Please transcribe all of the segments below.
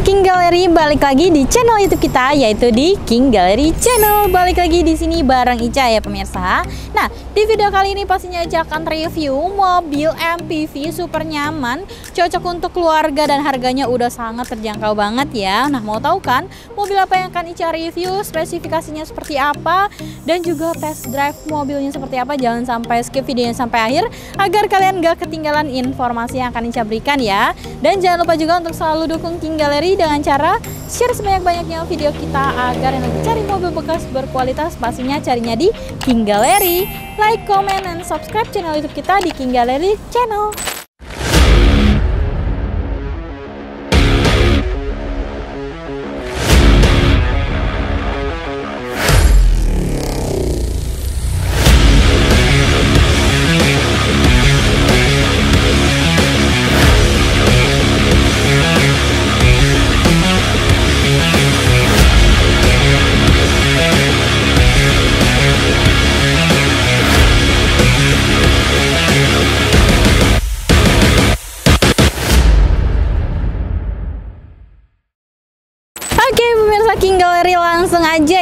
pemirsa King Gallery balik lagi di channel YouTube kita yaitu di King Gallery Channel. Balik lagi di sini bareng Ica ya pemirsa. Nah, di video kali ini pastinya Ica akan review mobil MPV super nyaman, cocok untuk keluarga dan harganya udah sangat terjangkau banget ya. Nah, mau tahu kan mobil apa yang akan Ica review, spesifikasinya seperti apa dan juga test drive mobilnya seperti apa? Jangan sampai skip videonya sampai akhir agar kalian gak ketinggalan informasi yang akan Ica berikan ya. Dan jangan lupa juga untuk selalu dukung King Gallery dengan cara share sebanyak-banyaknya video kita agar yang cari mobil bekas berkualitas pastinya carinya di King Gallery. Like, comment, dan subscribe channel YouTube kita di King Gallery Channel.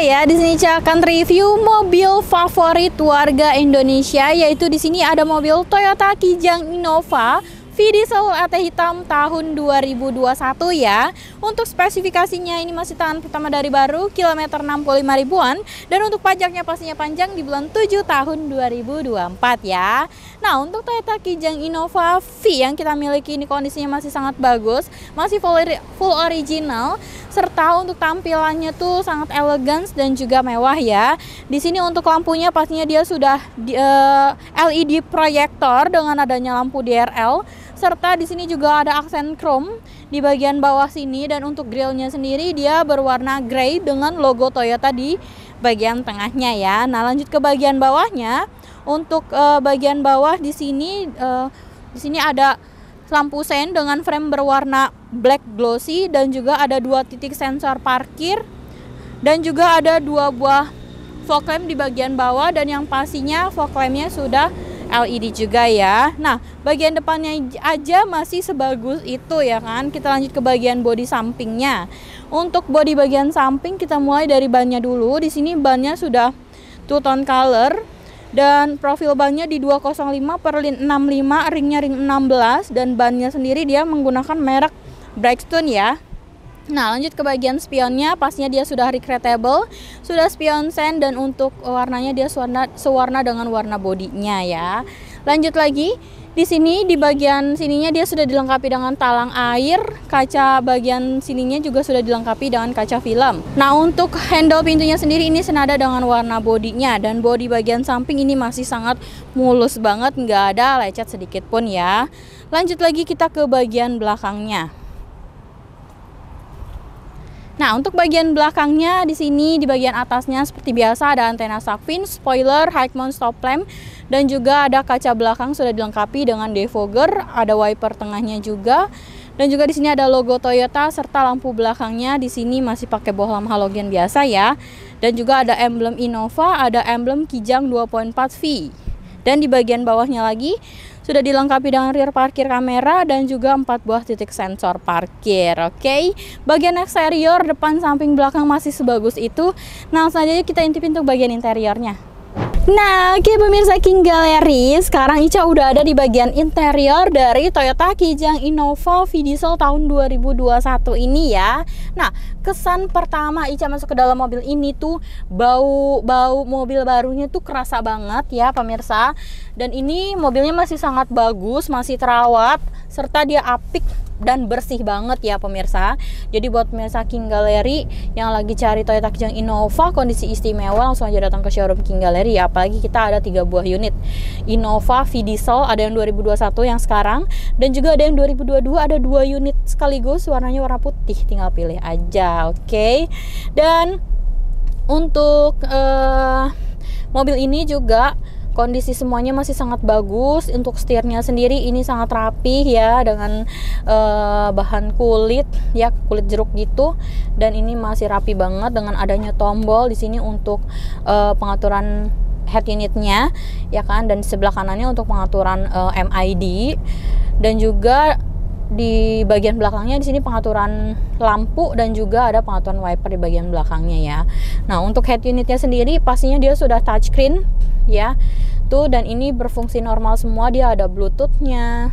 Ya. Di sini saya akan review mobil favorit warga Indonesia yaitu di sini ada mobil Toyota Kijang Innova V diesel AT hitam tahun 2021 ya. Untuk spesifikasinya ini masih tahun pertama dari baru, kilometer 65 ribuan dan untuk pajaknya pastinya panjang di bulan 7 tahun 2024 ya. Nah, untuk Toyota Kijang Innova V yang kita miliki ini kondisinya masih sangat bagus, masih full original serta untuk tampilannya tuh sangat elegan dan juga mewah ya. Di sini untuk lampunya pastinya dia sudah di, uh, LED proyektor dengan adanya lampu DRL serta di sini juga ada aksen chrome di bagian bawah sini dan untuk grillnya sendiri dia berwarna grey dengan logo Toyota di bagian tengahnya ya. Nah, lanjut ke bagian bawahnya. Untuk uh, bagian bawah di sini uh, di sini ada lampu sen dengan frame berwarna black glossy dan juga ada dua titik sensor parkir dan juga ada dua buah fog lamp di bagian bawah dan yang pastinya fog lampnya sudah LED juga ya. Nah, bagian depannya aja masih sebagus itu ya kan. Kita lanjut ke bagian bodi sampingnya. Untuk bodi bagian samping kita mulai dari bannya dulu. Di sini bannya sudah two tone color dan profil bannya di 205 per 65 ringnya ring 16 dan bannya sendiri dia menggunakan merek Brightstone ya. Nah lanjut ke bagian spionnya pastinya dia sudah recreatable Sudah spion sen dan untuk warnanya dia sewarna, sewarna dengan warna bodinya ya. Lanjut lagi di sini di bagian sininya dia sudah dilengkapi dengan talang air Kaca bagian sininya juga sudah dilengkapi dengan kaca film. Nah untuk handle pintunya sendiri ini senada dengan warna bodinya. Dan bodi bagian samping ini masih sangat mulus banget nggak ada lecet sedikit pun ya. Lanjut lagi kita ke bagian belakangnya Nah, untuk bagian belakangnya di sini di bagian atasnya seperti biasa ada antena shark fin, spoiler, high mount stop lamp dan juga ada kaca belakang sudah dilengkapi dengan defogger, ada wiper tengahnya juga. Dan juga di sini ada logo Toyota serta lampu belakangnya di sini masih pakai bohlam halogen biasa ya. Dan juga ada emblem Innova, ada emblem Kijang 2.4V. Dan di bagian bawahnya lagi sudah dilengkapi dengan rear parkir kamera dan juga empat buah titik sensor parkir. Oke, okay? bagian eksterior depan, samping, belakang masih sebagus itu. Nah, saja kita intip untuk bagian interiornya. Nah, oke pemirsa King Gallery, sekarang Ica udah ada di bagian interior dari Toyota Kijang Innova V Diesel tahun 2021 ini ya. Nah, kesan pertama Ica masuk ke dalam mobil ini tuh bau bau mobil barunya tuh kerasa banget ya pemirsa. Dan ini mobilnya masih sangat bagus, masih terawat serta dia apik dan bersih banget ya pemirsa. Jadi buat pemirsa King Gallery yang lagi cari Toyota Kijang Innova kondisi istimewa langsung aja datang ke showroom King Gallery ya. Apalagi kita ada tiga buah unit Innova V Diesel ada yang 2021 yang sekarang dan juga ada yang 2022 ada dua unit sekaligus warnanya warna putih tinggal pilih aja oke okay? dan untuk uh, mobil ini juga kondisi semuanya masih sangat bagus untuk setirnya sendiri ini sangat rapi ya dengan uh, bahan kulit ya kulit jeruk gitu dan ini masih rapi banget dengan adanya tombol di sini untuk uh, pengaturan head unitnya ya kan dan di sebelah kanannya untuk pengaturan uh, MID dan juga di bagian belakangnya di sini pengaturan lampu dan juga ada pengaturan wiper di bagian belakangnya ya. Nah, untuk head unitnya sendiri pastinya dia sudah touchscreen ya. Tuh dan ini berfungsi normal semua, dia ada bluetoothnya.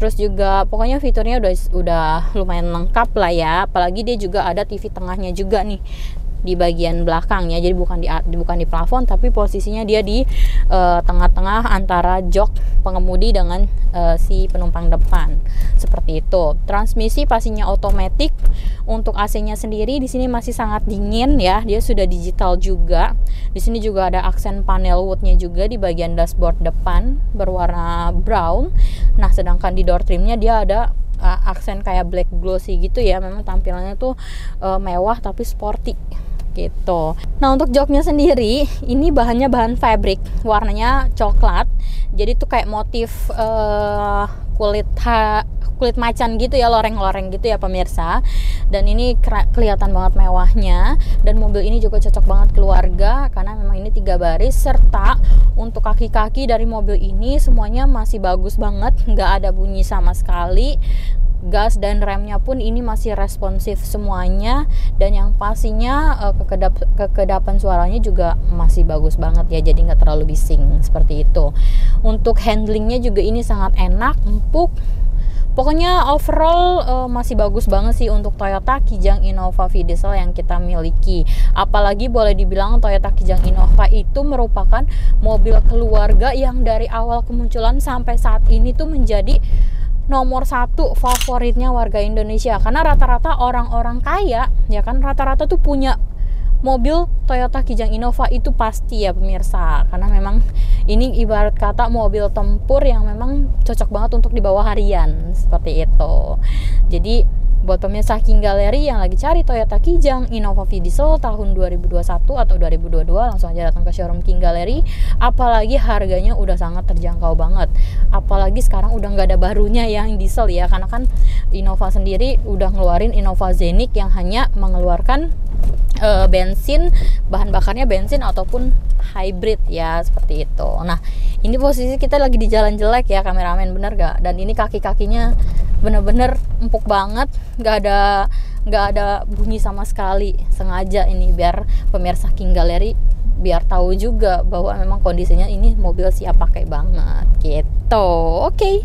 Terus juga pokoknya fiturnya udah udah lumayan lengkap lah ya. Apalagi dia juga ada TV tengahnya juga nih di bagian belakang ya jadi bukan di bukan di plafon tapi posisinya dia di eh, tengah-tengah antara jok pengemudi dengan uh, si penumpang depan. Seperti itu. Transmisi pastinya otomatis. Untuk AC-nya sendiri di sini masih sangat dingin ya. Dia sudah digital juga. Di sini juga ada aksen panel woodnya juga di bagian dashboard depan berwarna brown. Nah sedangkan di door trimnya dia ada uh, aksen kayak black glossy gitu ya. Memang tampilannya tuh uh, mewah tapi sporty gitu. Nah untuk joknya sendiri ini bahannya bahan fabric, warnanya coklat. Jadi tuh kayak motif uh, kulit ha, kulit macan gitu ya loreng-loreng gitu ya pemirsa. Dan ini kelihatan banget mewahnya. Dan mobil ini juga cocok banget keluarga karena memang ini tiga baris serta untuk kaki-kaki dari mobil ini semuanya masih bagus banget. Nggak ada bunyi sama sekali gas dan remnya pun ini masih responsif semuanya. Dan yang pastinya uh, kekedap kekedapan suaranya juga masih bagus banget ya jadi nggak terlalu bising seperti itu. Untuk handlingnya juga ini sangat enak empuk. Pokoknya overall uh, masih bagus banget sih untuk Toyota Kijang Innova V Diesel yang kita miliki. Apalagi boleh dibilang Toyota Kijang Innova itu merupakan mobil keluarga yang dari awal kemunculan sampai saat ini tuh menjadi nomor satu favoritnya warga Indonesia. Karena rata-rata orang-orang kaya ya kan rata-rata tuh punya mobil Toyota Kijang Innova itu pasti ya pemirsa. Karena memang ini ibarat kata mobil tempur yang memang cocok banget untuk dibawa harian seperti itu. Jadi buat pemirsa King Gallery yang lagi cari Toyota Kijang Innova V Diesel tahun 2021 atau 2022 langsung aja datang ke showroom King Gallery. Apalagi harganya udah sangat terjangkau banget. Apalagi sekarang udah nggak ada barunya yang diesel ya karena kan Innova sendiri udah ngeluarin Innova Zenic yang hanya mengeluarkan uh, bensin bahan bakarnya bensin ataupun hybrid ya seperti itu. Nah ini posisi kita lagi di jalan jelek ya kameramen bener gak dan ini kaki kakinya bener-bener empuk banget. Nggak ada nggak ada bunyi sama sekali. Sengaja ini biar pemirsa King Gallery biar tahu juga bahwa memang kondisinya ini mobil siap pakai banget gitu. Oke okay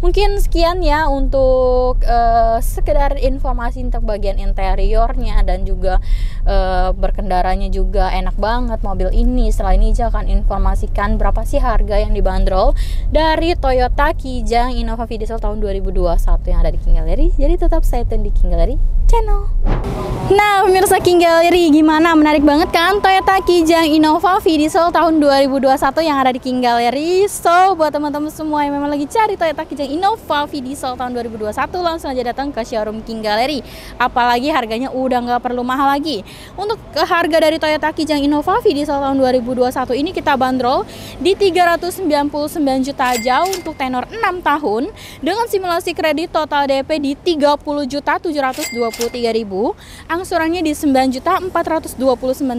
mungkin sekian ya untuk uh, sekedar informasi untuk bagian interiornya dan juga uh, berkendaranya juga enak banget mobil ini. Selain ini akan informasikan berapa sih harga yang dibanderol dari Toyota Kijang Innova V Diesel tahun 2021 yang ada di King Gallery jadi tetap stay tune di King Gallery channel. Nah pemirsa King Gallery gimana? Menarik banget kan? Toyota Kijang Innova V Diesel tahun 2021 yang ada di King Gallery so buat teman-teman semua yang memang lagi cari Toyota Kijang Innova V Diesel tahun 2021 langsung aja datang ke showroom King Gallery apalagi harganya udah nggak perlu mahal lagi untuk harga dari Toyota Kijang Innova V Diesel tahun 2021 ini kita bandrol di 399 juta aja untuk tenor 6 tahun dengan simulasi kredit total DP di 30 juta 723 ribu angsurannya di 9 juta 429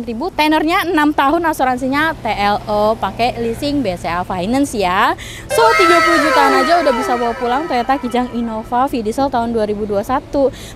ribu tenornya 6 tahun asuransinya TLO pakai leasing BCA Finance ya so 30 jutaan aja udah bisa bawa pulang Toyota Kijang Innova V Diesel tahun 2021.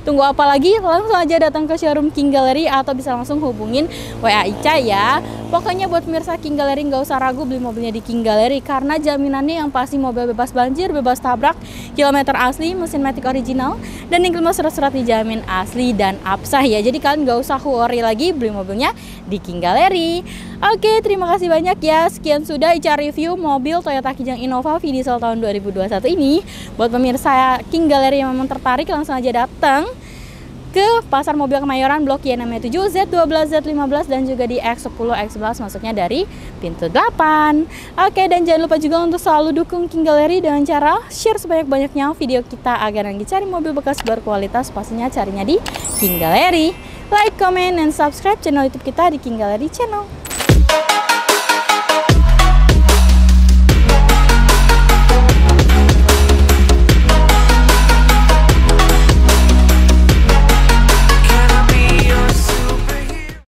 Tunggu apa lagi? Langsung aja datang ke showroom King Gallery atau bisa langsung hubungin WA Ica ya. Pokoknya buat pemirsa King Gallery nggak usah ragu beli mobilnya di King Gallery karena jaminannya yang pasti mobil bebas banjir, bebas tabrak, kilometer asli, mesin matic original, dan yang kelima surat-surat dijamin asli dan absah ya. Jadi kalian nggak usah worry lagi beli mobilnya di King Gallery. Oke, terima kasih banyak ya. Sekian sudah Ica review mobil Toyota Kijang Innova V Diesel tahun 2021 ini. Buat pemirsa King Gallery yang memang tertarik langsung aja datang ke Pasar Mobil Kemayoran Blok Y 67 Z12 Z15 dan juga di X10 X11 masuknya dari pintu 8. Oke, dan jangan lupa juga untuk selalu dukung King Gallery dengan cara share sebanyak-banyaknya video kita agar lagi cari mobil bekas berkualitas pastinya carinya di King Gallery. Like, comment, dan subscribe channel YouTube kita di King Gallery Channel.